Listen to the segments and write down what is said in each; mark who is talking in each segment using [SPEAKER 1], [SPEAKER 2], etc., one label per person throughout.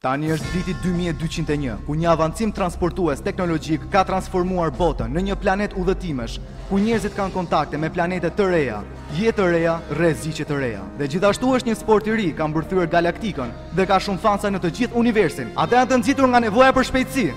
[SPEAKER 1] Tani është viti dy
[SPEAKER 2] mijë e dyqind e një, ku një avancim transportues teknologjik ka transformuar botën në një planet udhëtimesh, ku njerëzit kanë kontakte me planete të reja, jetë të reja, rreziqe të reja. Dhe gjithashtu është një sport i ri, ka mbërthyer galaktikën dhe ka shumë fansa në të gjithë universin. Ata janë të nxitur nga nevoja për shpejtësi.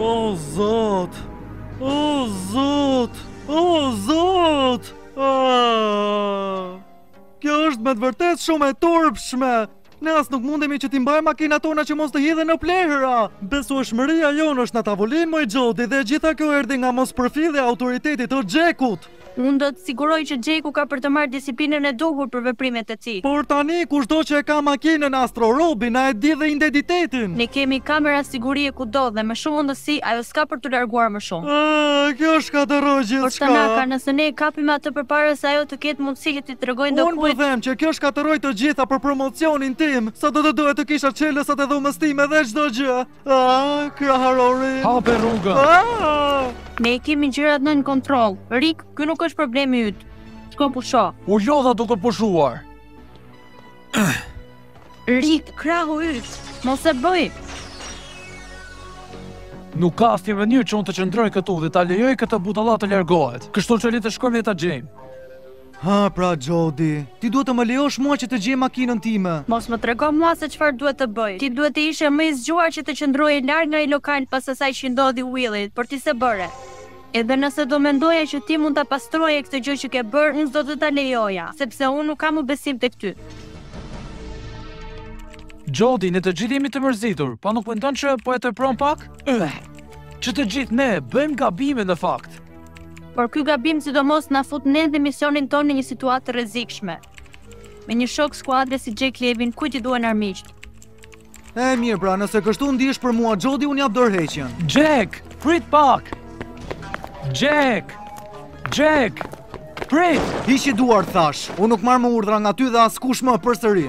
[SPEAKER 3] O Zot! O Zot! O Zot! Ah! Kjo është me të vërtet shumë e turpshme! Ne as nuk mundemi që t'i mbajmë makinat tona që mos të hidhen në plehra. Besueshmëria jonë është në tavolinë, moj Xhodi, dhe e gjitha kjo erdhi nga mospërfillja e autoritetit të Xhekut.
[SPEAKER 4] Unë do të siguroj që Xheku ka për të marrë disiplinën e duhur për veprimet e tij.
[SPEAKER 3] Por tani kushdo që e ka makinën Astro, Robin, e di dhe identitetin.
[SPEAKER 4] Ne kemi kamera sigurie kudo dhe me shumë mundësi ajo s'ka për t'u larguar më shumë.
[SPEAKER 3] Ëëëë, kjo
[SPEAKER 4] shkatërroi
[SPEAKER 3] gjithçka.
[SPEAKER 4] Por Tanaka, nëse ne e kapim atë përpara se ajo të ketë mundësi që t'i tregojë ndokujt.
[SPEAKER 3] Unë po them që kjo shkatërroi të gjitha për promocionin tim, sa do të duhet të kisha çelësat e dhomës time dhe çdo gjë. Aaaa, kraharori!
[SPEAKER 5] Hape
[SPEAKER 3] rrugën!
[SPEAKER 4] Ne i kemi gjërat nën kontroll. Rik, ky nuk është problemi yt. Shko pusho.
[SPEAKER 5] U lodha duke pushuar.
[SPEAKER 4] Rik, krahu yt, mos e bëj.
[SPEAKER 5] Nuk ka asnjë mënyrë që unë të qëndroj këtu dhe ta lejoj këtë budalla të largohet. Kështu që le të shkojmë dhe ta gjejmë.
[SPEAKER 3] Ha pra Xhodi, ti duhet të më lejosh mua që të gjej makinën time.
[SPEAKER 4] Mos më trego mua se çfarë duhet të bëj. Ti duhet të ishe më i zgjuar që të qëndroje larg nga ai lokal pas asaj që i ndodhi Uillit, por ti s'e bëre. Edhe nëse do mendoja që ti mund ta pastroje këtë gjë që ke bërë, unë s'do të ta lejoja, sepse unë nuk kam më besim tek ty.
[SPEAKER 5] Xhodi, ne të gjithë jemi të mërzitur, po nuk mendon që po e tepron pak? Që të gjithë ne bëjmë gabime në fakt.
[SPEAKER 4] Por ky gabim sidomos na fut ne dhe misionin tonë në një situatë të rrezikshme. Me një shok skuadre si Jack Levin, kujt i duhen armiqtë?
[SPEAKER 3] E mirë pra, nëse kështu ndihesh për mua Xhodi, unë jap dorëheqjen.
[SPEAKER 5] Jack, prit pak. Jack! Jack! Prit!
[SPEAKER 3] Hiqi duart thashë. Unë nuk marr më urdhra nga ty dhe askush më përsëri.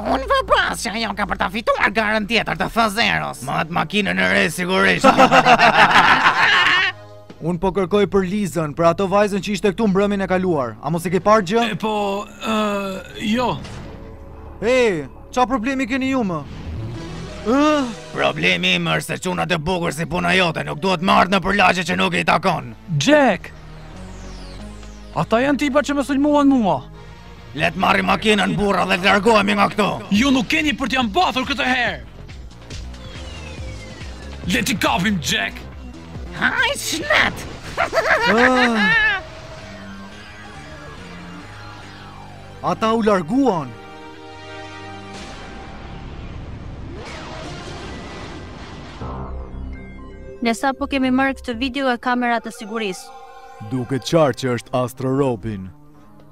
[SPEAKER 4] Unë vë bast që
[SPEAKER 6] ajo ka për ta fituar garën tjetër të thëzeros Me atë makinën e re sigurisht
[SPEAKER 3] Unë po kërkoj për Lizën, për atë vajzën që ishte këtu mbrëmjen e kaluar A mos e ke parë gjë?
[SPEAKER 5] E po, uh, jo
[SPEAKER 3] E, ça problemi keni ju me? Uh,
[SPEAKER 6] problemi im është se çunat e bukur si puna jote nuk duhet të marrin nëpër lagje që nuk i takon
[SPEAKER 5] Jack, Ata janë tipat që më sulmuan mua.
[SPEAKER 6] Le ta marrim makinën burra dhe të largohemi nga këto.
[SPEAKER 5] Ju nuk keni për t'ia mbathur këtë herë. Le t'i kapim Xhek.
[SPEAKER 6] Haj shnat.
[SPEAKER 3] Ah. Ata u larguan!
[SPEAKER 4] Ne sapo kemi marrë këtë video te kamerat e sigurisë.
[SPEAKER 3] Duket qartë që është Astro Robin.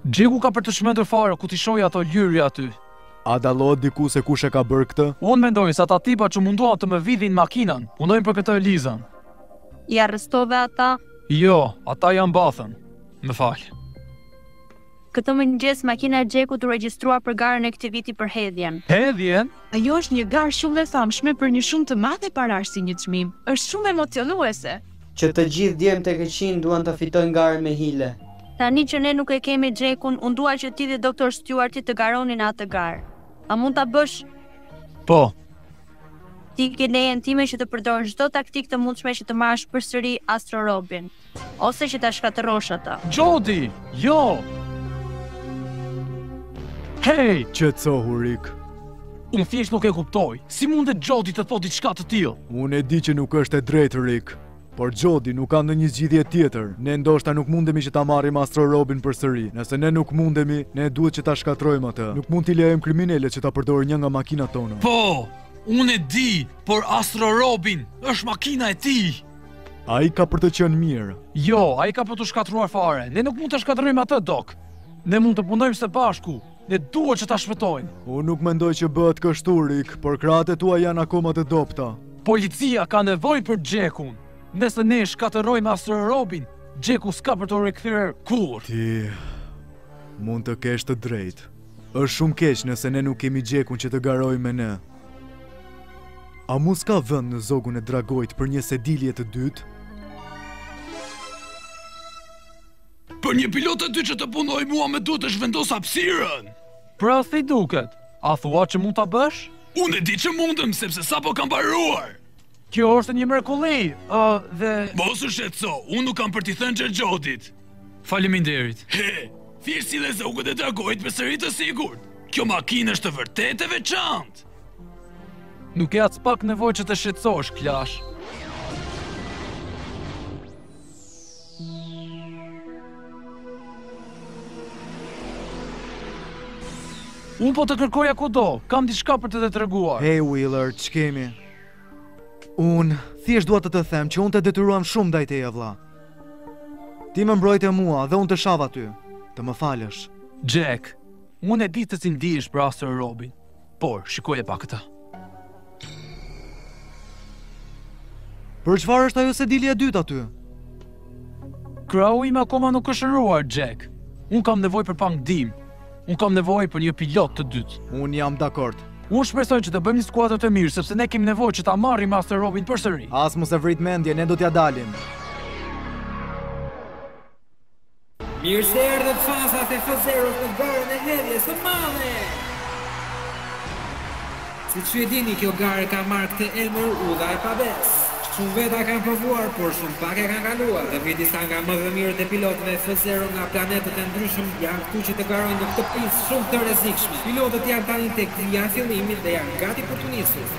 [SPEAKER 5] Xheku ka për t'u çmendur fare, kur t'i shohë ato lyri aty.
[SPEAKER 3] A dallohet diku se kush e ka bërë këtë?
[SPEAKER 5] Unë mendoj se ata tipa që u munduan të më vidhnin makinën, punojnë për këtë Elizën.
[SPEAKER 4] I arrestove ata?
[SPEAKER 5] Jo, ata ia mbathën. Më fal.
[SPEAKER 4] Këtë mëngjes makina e Xhekut u regjistrua për garën e këtij viti për hedhjen.
[SPEAKER 5] Hedhjen?
[SPEAKER 7] Ajo është një garë shumë e famshme për një shumë të madhe parash si një çmim. Është shumë emocionuese.
[SPEAKER 8] Që të gjithë djemtë e këqinj duan ta fitojnë garën me hile.
[SPEAKER 4] Tani që ne nuk e kemi Xhekun, unë dua që ti dhe doktor Stjuarti të garoni në atë garë. A mund ta bësh?
[SPEAKER 5] Po.
[SPEAKER 4] Ti ke lejen time që të përdorësh çdo taktikë të mundshme që të marrësh përsëri Astro Robin. Ose që ta shkatërrosh atë.
[SPEAKER 5] Xhodi, jo! Hej,
[SPEAKER 3] qetësohu Rik.
[SPEAKER 5] Unë thjesht nuk e kuptoj. Si mundet Xhodi të thotë diçka të tillë?
[SPEAKER 3] Unë e di që nuk është e drejtë Rik. Por Xhodi nuk ka ndonjë zgjidhje tjetër. Ne ndoshta nuk mundemi që ta marrim Astro Robin përsëri. Nëse ne nuk mundemi, ne duhet që ta shkatërrojmë atë. Nuk mund t'i lejojmë kriminelët që ta përdorin një nga makinat tona.
[SPEAKER 5] Po, unë e di, por Astro Robin është makina e tij.
[SPEAKER 3] Ai ka për të qenë mirë.
[SPEAKER 5] Jo, ai ka për t'u shkatërruar fare. Ne nuk mund ta shkatërrojmë atë, Dok. Ne mund të punojmë së bashku. Ne duhet që ta shpëtojmë.
[SPEAKER 3] Unë nuk mendoj që bëhet kështu, Rik, por krahët e tu janë akoma të dobët.
[SPEAKER 5] Policia ka nevojë për Xhekun. Nëse ne shkatërrojmë Astro Robin, Xheku s'ka për t'u rikthyer kurrë.
[SPEAKER 3] Ti mund të kesh të drejtë. Është shumë keq nëse ne nuk kemi Xhekun që të garojë me ne. A mos ka vend në Zogun e Dragoit për një sedilje të dytë?
[SPEAKER 5] Për një pilot të dytë që të punojë mua më duhet të zhvendos hapësirën! Pra si duket, a thua që mund ta bësh? Unë e di që mundem, sepse sapo kam mbaruar! Kjo është një mrekulli, ë, dhe...
[SPEAKER 9] Mos u shqetëso, unë nuk kam për t'i thënë gjë Xhodit.
[SPEAKER 5] Faleminderit.
[SPEAKER 9] He, thjesht sille Zogun e Dragoit përsëri të sigurt. Kjo makinë është vërtet e veçantë.
[SPEAKER 5] Nuk ke aspak nevojë që të shqetësohesh, Klash. Unë po të kërkoja kudo, kam diçka për të të treguar.
[SPEAKER 3] Hej, Uiler, ç'kemi? Unë, thjesht dua të të them që unë të detyrohem shumë ndaj teje vlla. Ti më mbrojte mua dhe unë të shava ty, të më falësh.
[SPEAKER 5] Jack, unë e di të si ndihesh për Astro Robin, por shikoje pak këtë.
[SPEAKER 3] Për çfarë është ajo sedilja e dytë aty?
[SPEAKER 5] Krahu im akoma nuk është shëruar, Jack. Unë kam nevojë për pak ndihmë. Unë kam nevojë për një pilot të dytë.
[SPEAKER 3] Unë jam dakord.
[SPEAKER 5] Unë shpresoj që të bëjmë një skuadër të mirë, sepse ne kemi nevojë që ta marrim Astro Robin përsëri.
[SPEAKER 3] As mos e vrit mendjen, ne do t'ja dalim.
[SPEAKER 10] Mirë se erdhët fansa të F zeros në garën e hedhjes së madhe! Siç ju e dini kjo garë ka marrë këtë emër Udha e Pabesë. Shumë veta e kanë provuar, por shumë pak e kanë kaluar dhe disa nga më të mirët e pilotëve F zero nga planetët e ndryshëm janë këtu që të garojnë në këtë pistë shumë të rrezikshme. Pilotët janë tani tek vija e fillimit dhe janë gati për t'u nisur.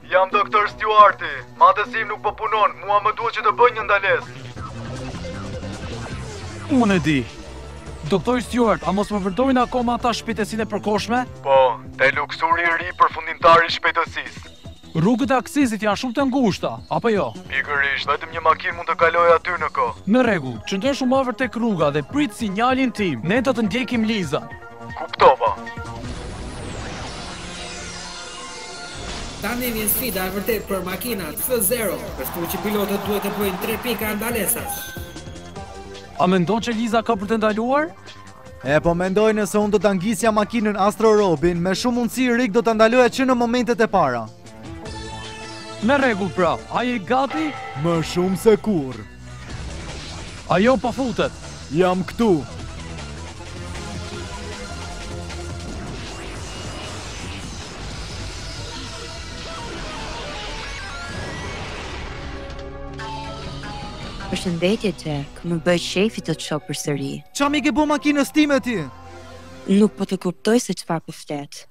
[SPEAKER 3] Jam Doktor Stjuarti, matësi im nuk po punon, mua më duhet që të bëj një ndalesë.
[SPEAKER 5] Unë e di. Doktor Stjuart, a mos përdorin akoma ata shpejtësinë e përkohshme?
[SPEAKER 3] Po, te fluksori i ri përfundimtar i shpejtësisë.
[SPEAKER 5] Rrugët e aksesit janë shumë të ngushta, apo jo?
[SPEAKER 3] Pikërisht, vetëm një makinë mund të kalojë aty në kohë.
[SPEAKER 5] Në rregull, qëndro shumë afër tek rruga dhe prit sinjalin tim. Ne do të ndjekim Lizën.
[SPEAKER 3] Kuptova.
[SPEAKER 10] Tani vjen sfida e vërtetë për makinat F0, kështu që pilotët duhet të bëjnë 3 pika ndalesash.
[SPEAKER 5] A mendon që Liza ka për të ndaluar?
[SPEAKER 3] E po mendoj, nëse unë do ta ngisja makinën Astro Robin, me shumë mundësi Rik, do të ndaloja që në momentet e para.
[SPEAKER 5] Në rregull pra, a je gati?
[SPEAKER 3] Më shumë se kurrë.
[SPEAKER 5] Ajo po futet.
[SPEAKER 3] Jam këtu.
[SPEAKER 11] Përshëndetje Jack, më bëhet qejfi të të shoh përsëri.
[SPEAKER 3] Ça m'i ke bo makinës time ti?
[SPEAKER 11] Nuk po të kuptoj se çfarë po flet.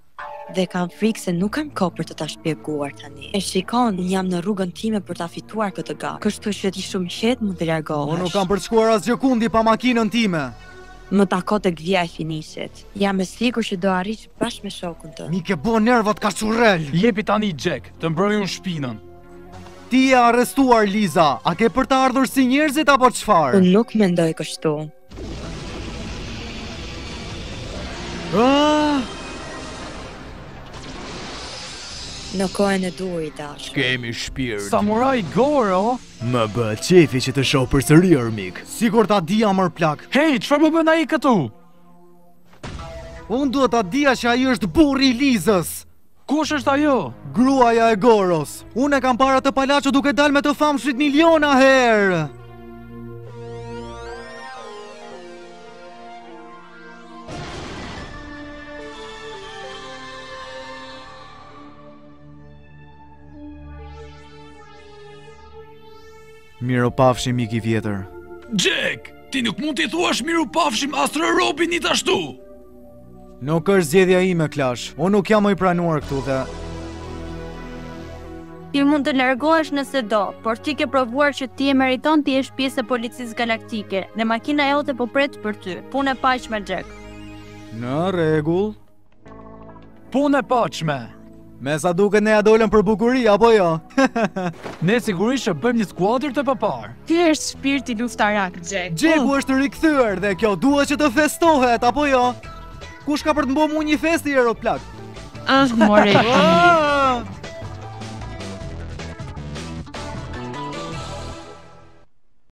[SPEAKER 11] dhe kam frikë se nuk kam kohë për të ta shpjeguar tani. E shikon, unë jam në rrugën time për ta fituar këtë garë, kështu që ti shumë qetë mund të largohesh.
[SPEAKER 3] Unë nuk kam për të shkuar asgjëkundi pa makinën time.
[SPEAKER 11] Më tako tek vija e finishit. Jam e sigurt që do arrish bashkë me shokun tënd.
[SPEAKER 3] M'i ke bo nervat kaçurrel.
[SPEAKER 5] Jepi tani Jack, të mbroj unë shpinën.
[SPEAKER 3] Ti je e arrestuar, Liza. A ke për të ardhur si njerëzit apo çfarë?
[SPEAKER 11] Unë nuk mendoj kështu. Në kohën e duhur, tashmë.
[SPEAKER 6] Kemi shpirt.
[SPEAKER 5] Samurai Goro.
[SPEAKER 6] Më bëhet qejfi që të shoh përsëri, or
[SPEAKER 3] mik. Sikur ta dija, mor plak.
[SPEAKER 5] Hey, çfarë më bën ai këtu?
[SPEAKER 3] Unë duhet ta dija që ai është burri i Lizës.
[SPEAKER 5] Kush është ajo?
[SPEAKER 3] Gruaja e Goros. Unë e kam parë atë palaço duke dalë me të famshmit miliona herë. Mirupafshim mik i vjetër.
[SPEAKER 9] Jack, ti nuk mund t'i thuash mirupafshim Astro Robinit ashtu.
[SPEAKER 3] Nuk është zgjedhja ime, Klash. Unë nuk jam më i pranuar këtu dhe
[SPEAKER 4] Ti mund të largohesh nëse do, por ti ke provuar që ti e meriton të jesh pjesë e policisë galaktike dhe makina jote po pret për ty. Punë e paçme, Jack.
[SPEAKER 3] Në rregull.
[SPEAKER 5] Punë e paçme!
[SPEAKER 3] Me sa duket ne ia dolëm për bukuri, apo jo?
[SPEAKER 5] ne sigurisht që bëjmë një skuadër të paparë.
[SPEAKER 7] Ky është shpirti luftarak, Jack.
[SPEAKER 3] Jacku oh. është rikthyer dhe kjo duhet që të festohet, apo jo? Kush ka për të m'bo mu një festë, or plak?
[SPEAKER 7] Ah more ti.
[SPEAKER 3] Ah!